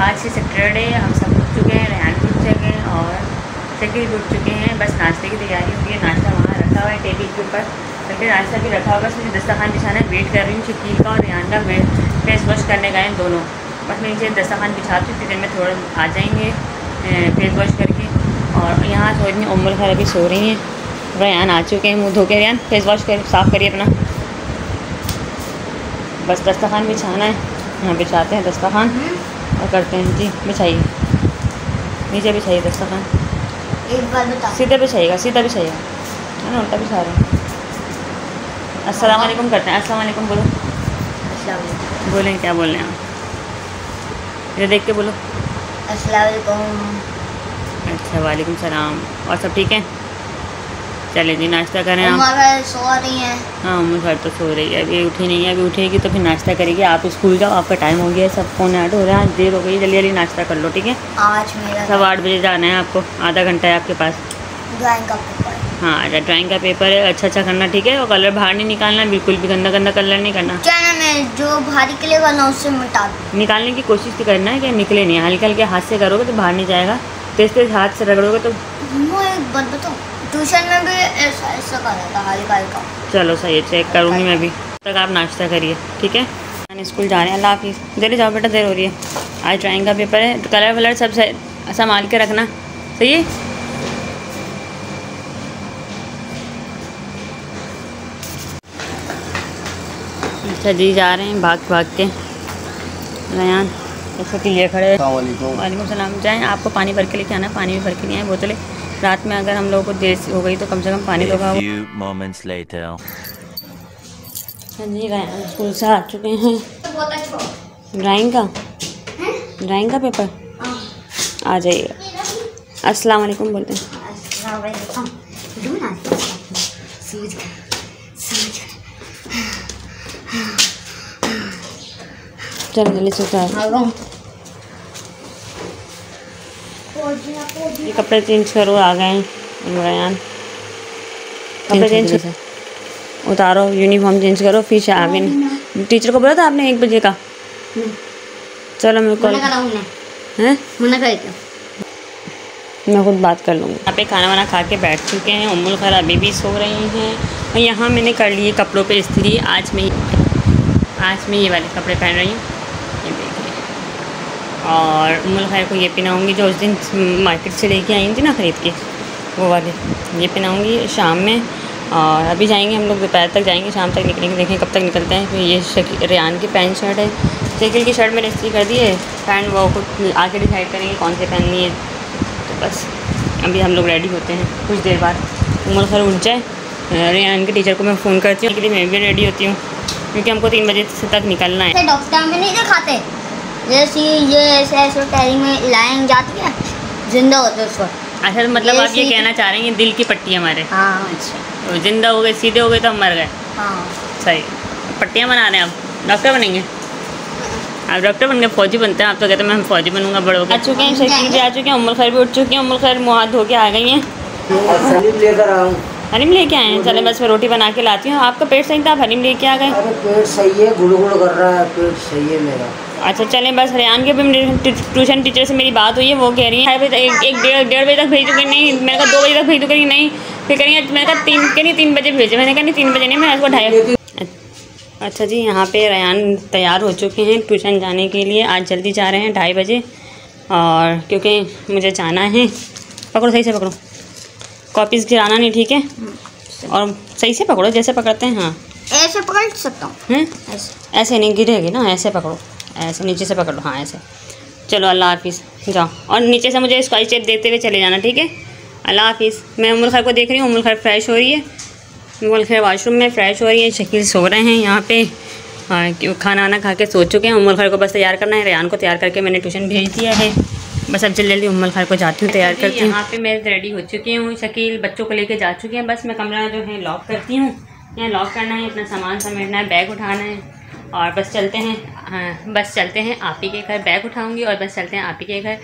आज से सैटरडे, हम सब उठ चुके हैं रेहान भी उठ चुके हैं और शकील भी उठ चुके हैं, बस नाश्ते की तैयारी हो गई है नाश्ता वहाँ रखा हुआ है, टेबल के ऊपर। बल्कि नाश्ता भी रखा हुआ बस मुझे दस्तरखान बिछाना है वेट कर रही हूँ, शकील का और रेहान का फेस वॉश करने गए दोनों। बस मैं नीचे दस्तरखान बिछाती हूँ, फिर में थोड़ा आ जाएँगे फेस वॉश करके। और यहाँ सो रही उम्र खैर अभी सो रही हैं। रेहान आ चुके हैं, मुँह धो के रेहान, फेस वॉश कर, साफ़ करिए अपना। बस दस्तरखान बिछाना है, यहाँ बिछाते हैं दस्तरखान और करते हैं जी बिछाइए। नीचे बिछाइए दस्तरखान एक बार बता सीधे बिछाइएगा सीधा बिछाइएगा। है ना उल्टा बिछा रहे हैं। अस्सलाम वालेकुम करते हैं। अस्सलाम वालेकुम बोलो। अस्सलाम बोलें क्या बोल रहे हैं आप? ये देख के बोलो। अस्सलाम वालेकुम अच्छा वालेकुम सलाम। और सब ठीक है? चले जी नाश्ता करें आप। सो रही हैं। हाँ उम्र घर तो सो रही है। अभी उठी नहीं है अभी उठेगी तो फिर नाश्ता करेगी। आप स्कूल जाओ आपका टाइम हो गया है सब फ़ोन आठ हो रहा है। देर हो गई जल्दी जल्दी नाश्ता कर लो ठीक है? आज मेरा सब आठ बजे जाना है आपको। आधा घंटा है आपके पास। ड्राइंग का पेपर हाँ। अच्छा ड्राइंग का पेपर है। अच्छा अच्छा करना ठीक है? और कलर बाहर नहीं निकालना बिल्कुल भी गंदा गंदा कलर नहीं करना। क्या ना मैं जो भारी के लिए वाला उससे मिटा निकालने की कोशिश तो करना है कि निकले नहीं। हल्के हल्के हाथ से करोगे तो बाहर नहीं जाएगा। तेज तेज हाथ से रगड़ोगे तो मैं एक बात बताऊँ ट्यूशन में भी ऐसा ऐसा करा था हल्का हल्का चलो सही है चेक करूँगी मैं भी। तक आप नाश्ता करिए ठीक है? मैंने स्कूल जा रहे हैं अल्लाह हाफिज़। जल्दी जाओ बेटा देर हो रही है। आज ड्राइंग का पेपर है तो कलर वलर सब संभाल के रखना। सही है? अच्छा जी जा रहे हैं भाग भाग के। रयान इसको लिए खड़े हैं वालेकुम वालेकुम सलाम। जाएँ आपको पानी भर के लेके आना पानी भी भर के नहीं आए बोतलें। रात में अगर हम लोगों को देर हो गई तो कम से कम पानी तो moments हाँ जी स्कूल से आ चुके हैं। अच्छा ड्राइंग का? ड्राइंग का पेपर? आ जाइए। अस्सलाम वालेकुम बोलते हैं। चलो जल्दी से उतार। ये कपड़े चेंज करो आ गए हैं रयान कपड़े चेंज करो उतारो यूनिफॉर्म चेंज करो फिर शामिन टीचर को बोला था आपने एक बजे का? चलो मैं कॉल मना हैं? मना करे क्या? मैं खुद बात कर लूँगी। यहाँ पे खाना वाना खा के बैठ चुके हैं उम्मुल खैर अभी भी सो रही हैं। और यहाँ मैंने कर लिए कपड़ों पे इस्त्री आज मैं आज मैं ये वाले कपड़े पहन रही हूँ। और उम्मुल खैर को ये पहनाऊँगी जो उस दिन मार्केट से लेके आई थी ना ख़रीद के, वो वाले। ये पहनाऊँगी शाम में और अभी जाएँगे हम लोग, दोपहर तक जाएँगे, शाम तक निकलेंगे, देखें कब तक निकलते हैं। फिर ये रेहान की पैंट शर्ट है। शकील की शर्ट मैंने इस्त्री कर दी है। पैंट वो खुद आके डिसाइड करेंगे कौन से पहननी है। तो बस, अभी हम लोग रेडी होते हैं कुछ देर बाद। उमर खैर उठ जाए। रेहान के टीचर को मैं फ़ोन करती हूँ। मैं भी रेडी होती हूँ। क्योंकि हमको तीन बजे से तक निकलना है। डॉक्टर दिखाते। जैसे ये ऐसे ऐसे टैरी में लाइन जाती है ज़िंदा होते उस वक्त। अच्छा तो मतलब आप ये कहना चाह रहे हैं ये दिल की पट्टी हमारे। हाँ अच्छा। ज़िंदा हो गए सीधे हो गए तो हम मर गए। हाँ। सही। पट्टियाँ बना रहे हैं आप। डॉक्टर बनेंगे। आप डॉक्टर बन गए फौजी बनते हैं। आप तो कहते हैं मैं फौजी बनूँगा बड़ो आ चुके हैं शकील भी आ चुके हैं उमर खैर भी उठ चुकी हैं उमर खैर मुँह हाथ धो के आ गई हैं। सलीम लेकर आऊँ। हरीम लेके आए हैं। चले बस मैं रोटी बना के लाती हूँ। आपका पेट सही था आप हरीम लेके आ गए। पेट सही है गुड़गुड़ कर रहा है पेट सही है मेरा। अच्छा चलें बस हरियाण के भी ट्यूशन टीचर से मेरी बात हुई है वो कह रही है एक एक डेढ़ डेढ़ बजे तक भेजूँगी नहीं मैंने कहा दो बजे तक भेज दूँगी नहीं फिर करेंगे मैंने कहा तीन कह नहीं तीन बजे भेजे मैंने कहा नहीं तीन बजे नहीं मैं इसको ढाई अच्छा जी यहाँ पे रयान तैयार हो चुके हैं ट्यूशन जाने के लिए आज जल्दी जा रहे हैं ढाई बजे और क्योंकि मुझे जाना है पकड़ो सही से पकड़ो कॉपीज़ गिराना नहीं ठीक है? और सही से पकड़ो जैसे पकड़ते हैं हाँ। ऐसे पकड़ सकता हूँ? ऐसे। ऐसे नहीं गिरेगी ना ऐसे पकड़ो। ऐसे नीचे से पकड़ो हाँ ऐसे। चलो अल्लाह हाफिज़। जाओ। और नीचे से मुझे स्काई चेप देते हुए चले जाना ठीक है? अल्लाह हाफिज़। मैं उमर खैर को देख रही हूँ उमर खैर फ्रेश हो रही है। उमर खैर वाशरूम में फ्रेश हो रही है शकील सो रहे हैं यहाँ पे। हाँ, खाना वाना खा के सो चुके हैं। उमर खैर को बस तैयार करना है। रेहान को तैयार करके मैंने ट्यूशन भेज दिया है। बस अब जल्दी जल्दी उमर खैर को जाती हूँ तैयार करती हूँ। यहाँ पे मैं रेडी हो चुकी हूँ। शकील बच्चों को लेके जा चुके हैं। बस मैं कमरा जो है लॉक करती हूँ। यहाँ लॉक करना है अपना सामान समेटना है बैग उठाना है और बस चलते हाँ, बस चलते हैं आप ही के घर बैग उठाऊँगी और बस चलते हैं आप ही के घर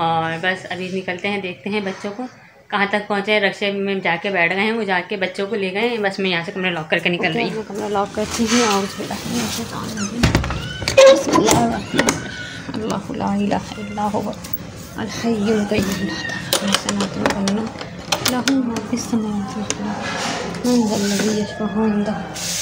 और बस अभी निकलते हैं देखते हैं बच्चों को कहाँ तक पहुँचे रक्शे में जाके बैठ गए हैं वो जाके बच्चों को ले गए हैं बस मैं यहाँ से कमरा लॉक करके निकल रही हूँ कमरा लॉक करती हूँ और अल्लाह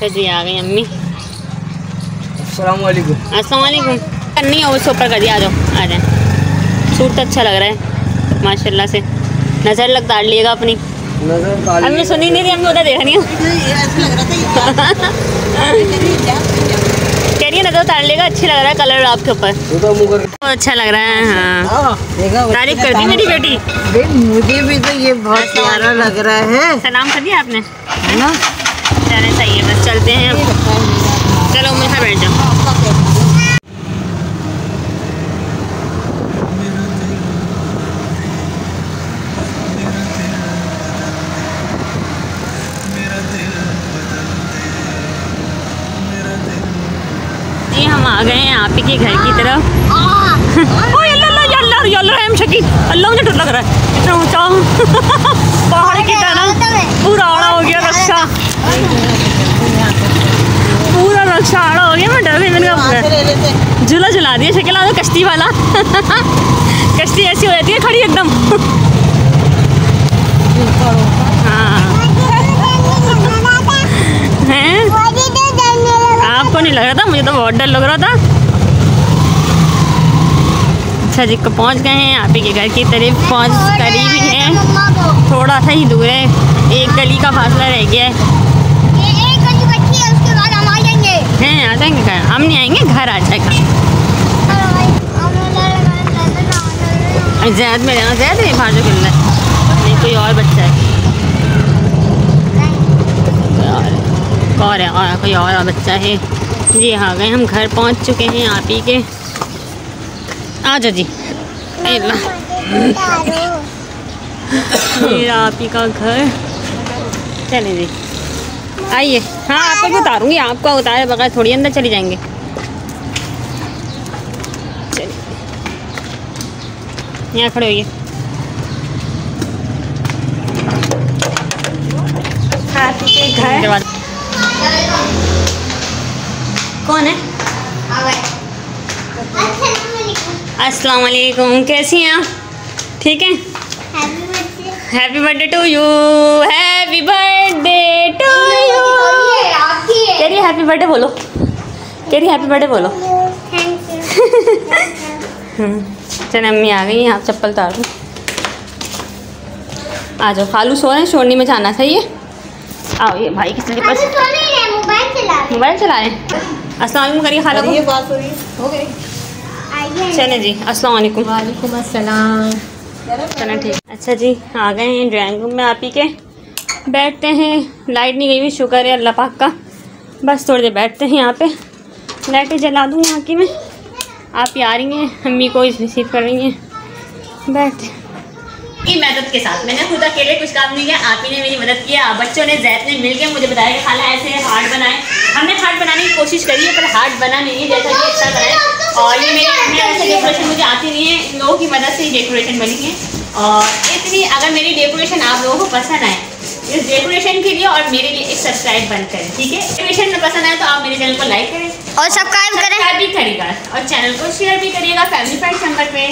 तो जी आ गई अम्मी। करनी है उससे ऊपर कर दिया आ जाओ आ जाए। सूट तो अच्छा लग रहा है माशाल्लाह से। नज़र लग डाल लिएगा अपनी। नज़र अम्मी सुनी नहीं रही उधर देख रही कह रही है नज़र उतार लेगा अच्छी लग रहा है कलर आपके ऊपर। तो अच्छा लग रहा है हाँ। तारीफ़ कर दी मेरी बेटी। मुझे भी तो ये बहुत प्यारा लग रहा है। सलाम कर दिया आपने। है ना? सही है बस चलते हैं चलो मेरे साथ बैठ जाओ हम आ गए हैं आप ही के घर की तरफ़ अल्लाह मुझे डर लग रहा है इतना ऊँचा पहाड़ की तरह पूरा आड़ा हो गया रक्षा आड़ा हो गया मैं डर मैंने कहा झूला झुला दिया शक्ल आ कश्ती वाला। कश्ती ऐसी हो जाती है खड़ी एकदम। हाँ। हैं? आपको नहीं लग रहा था? मुझे तो बहुत डर लग रहा था। अच्छा जी को पहुँच गए हैं? आप ही के घर की तरफ़ पहुँच करीब ही है। थोड़ा सा ही दूर है। एक गली का फासला रह गया है। हैं आ जाएँगे घर। हम नहीं आएँगे घर आ जाएगा। जैद में रहना जैद नहीं बाहर जो खेल रहा है नहीं कोई और बच्चा है। और है। और है और कोई और बच्चा है। जी आ गए हम घर पहुँच चुके हैं आप ही के। आ जाओ जी। आप ही का घर। चले जी। आइए। हाँ आपको भी उतारूँगी। आपको उतारे बगैर थोड़ी अंदर चली जाएँगे। चलिए। यहाँ खड़े होइए। ही घर कौन है? अस्सलाम वालेकुम कैसी हैं आप? ठीक है? Happy birthday to you happy happy birthday बोलो। कह रही हैप्पी बर्थडे बोलो चल अम्मी आ गई हैं आप चप्पल उतार दो। आ जाओ खालू सो रहे हैं शोरनी में जाना सही है आओ ये भाई किसने पास मोबाइल चला रहे हैं। अस्सलाम करिए खाला को बात हो रही हो। गई। चलें जी अस्सलाम वालेकुम। वालेकुम अस्सलाम। चलें ठीक। अच्छा जी आ गए हैं ड्राइंग रूम में आप ही के। बैठते हैं लाइट नहीं गई हुई शुक्र है अल्लाह पाक का। बस थोड़ी देर बैठते हैं यहाँ पे। लाइटें जला दूँ यहाँ की मैं। आप ही आ रही हैं अम्मी को रिसीव कर रही हैं। बैठते की मदद के साथ। मैंने खुद अकेले कुछ काम नहीं किया, आप ही ने मेरी मदद किया बच्चों ने जैद ने मिल के मुझे बताया कि खाला ऐसे हार्ट बनाए। हमने हार्ट बनाने की कोशिश करी है, पर हार्ट बना नहीं है जैसा कि अच्छा बनाए और ये मेरे मैं ऐसे डेकोरेशन मुझे आती नहीं है। लोगों की मदद से ही डेकोरेशन बनी है। और इतनी, अगर मेरी डेकोरेशन आप लोगों को पसंद आए इस डेकोरेशन के लिए और मेरे लिए एक सब्सक्राइब बंद करें ठीक है? डेकोरेशन में पसंद आए तो आप मेरे चैनल को लाइक करें। और सब्सक्राइब करें। सब्सक्राइब भी करिएगा। और चैनल को शेयर भी करिएगा फैमिली फ्रेंड्स नंबर पे।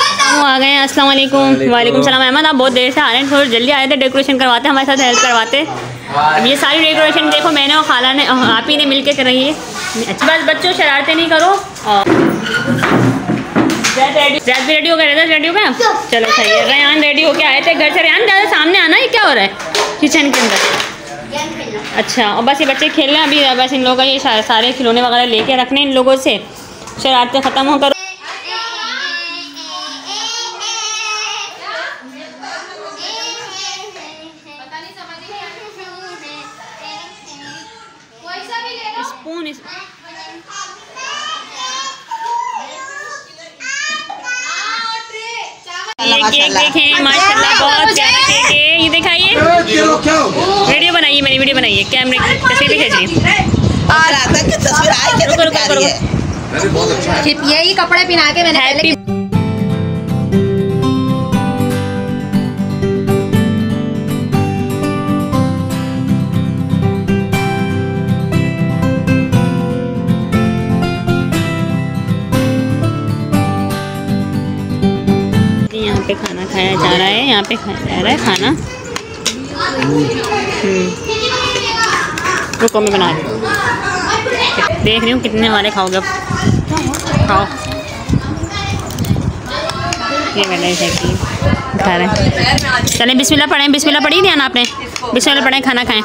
हम आ गए हैं अस्सलाम वालेकुम वालेकुम सलाम। अहमद आप बहुत देर से आ रहे हैं थोड़ी जल्दी आए थे डेकोरेशन करवाते हमारे साथ हेल्प करवाते। अब ये सारी डेकोरेशन देखो मैंने और खाला ने आप ही ने मिल के कराई है। अच्छी बात बच्चों शरारतें नहीं करो। और जैद रेडी जैद भी रेडी हो गया रेडी हो गया? चलो सही है। रेहान रेडी होके आए थे घर से। रेहान ज़्यादा सामने आना ये क्या हो रहा है? किचन के अंदर। अच्छा और बस ये बच्चे खेल रहे हैं अभी। बस इन लोगों का ये सारे खिलौने वगैरह लेके रखने इन लोगों से। शरारतें ख़त्म हो केक देखें माशाल्लाह बहुत प्यारा केक है ये दिखाइए। वीडियो बनाइए मैंने वीडियो बनाइए। कैमरे की तस्वीर भी रुको, रुको, रुको। है? अच्छा यही कपड़े पहना के मैंने खाया जा रहा है, यहाँ पे खाया जा रहा है खाना। हम्म। रुको, मैं बना रही हूँ। देख रही हूँ कितने वाले खाओगे अब। खाओ। ये ऐसे की खा रहे चलें, बिस्मिल्लाह पढ़ें बिस्मिल्लाह पढ़ी ध्यान आपने? बिस्मिल्लाह पढ़ें खाना खाएँ।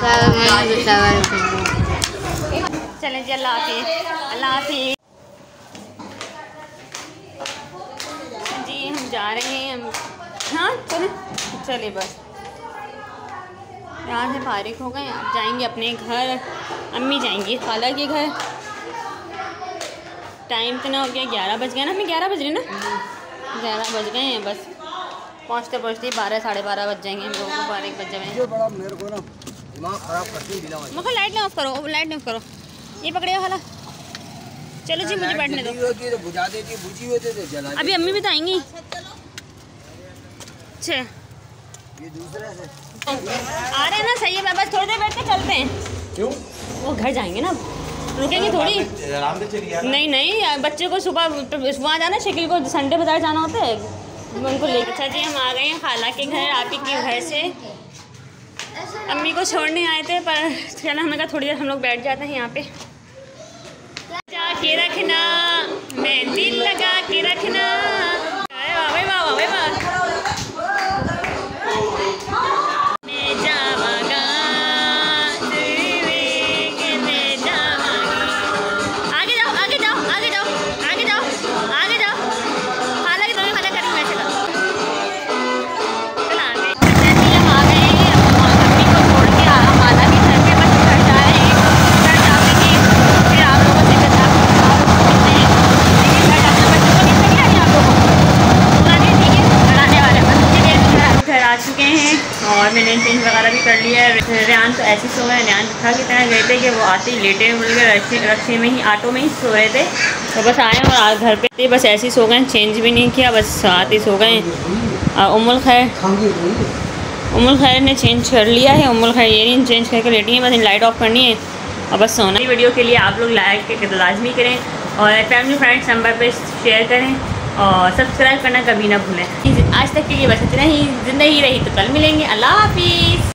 चलें जी, अल्लाह हाफिज़। अल्लाह हम जा रहे हैं। हम हाँ चले चले बस। यहाँ से फारिग हो गए आप जाएँगे अपने घर अम्मी जाएँगी खाला के घर। टाइम तो ना हो गया ग्यारह बज गया ना हमें ग्यारह बज रहे ना? ग्यारह बज गए हैं बस। पहुँचते पहुँचते बारह साढ़े बारह बज जाएँगे हम लोगों को बारह एक बज जाए बड़ा मेरे को ना दिमाग खराब करती दिला मुझे लाइट नहीं ऑफ़ करो लाइट नहीं ऑफ़ करो। ये पकड़िए खाला। चलो जी मुझे बैठने दो। तो तो अभी अम्मी भी तो आएँगी। अच्छा। ये दूसरा से आ रहे हैं ना सही है मैं बस थोड़ी देर बैठ के चलते हैं। क्यों? वो घर जाएँगे ना। रुकेंगे थोड़ी? आराम से चलिए नहीं नहीं बच्चे को सुबह वहाँ जाना शकील को संडे बाज़ार जाना होता है? उनको ले अच्छा जी हम आ गए हैं खाला के घर आप ही के घर से। अम्मी को छोड़ने आए थे पर चला हमने कहा थोड़ी देर हम लोग बैठ जाते हैं यहाँ पे। जाके रखना मैं दिल लगा के रखना। वाह वाह वाह वाह। आते ही लेटे रक्शे रक्शे में ही ऑटो में ही सो रहे थे। तो बस आए और आज घर पे थे बस ऐसे ही सो गए चेंज भी नहीं किया बस आते ही सो गए। और उमुल खैर उमुल खैर ने चेंज कर लिया है उमुल खैर ये नहीं चेंज करके लेटी है बस लाइट ऑफ़ करनी है। और बस सोना वीडियो के लिए आप लोग लाइक लाजमी करें और फैमिली फ्रेंड्स नंबर पर शेयर करें और सब्सक्राइब करना कभी ना भूलें। आज तक के लिए बस इतना ही। ज़िंदगी रही तो कल मिलेंगे। अल्लाह हाफिज़।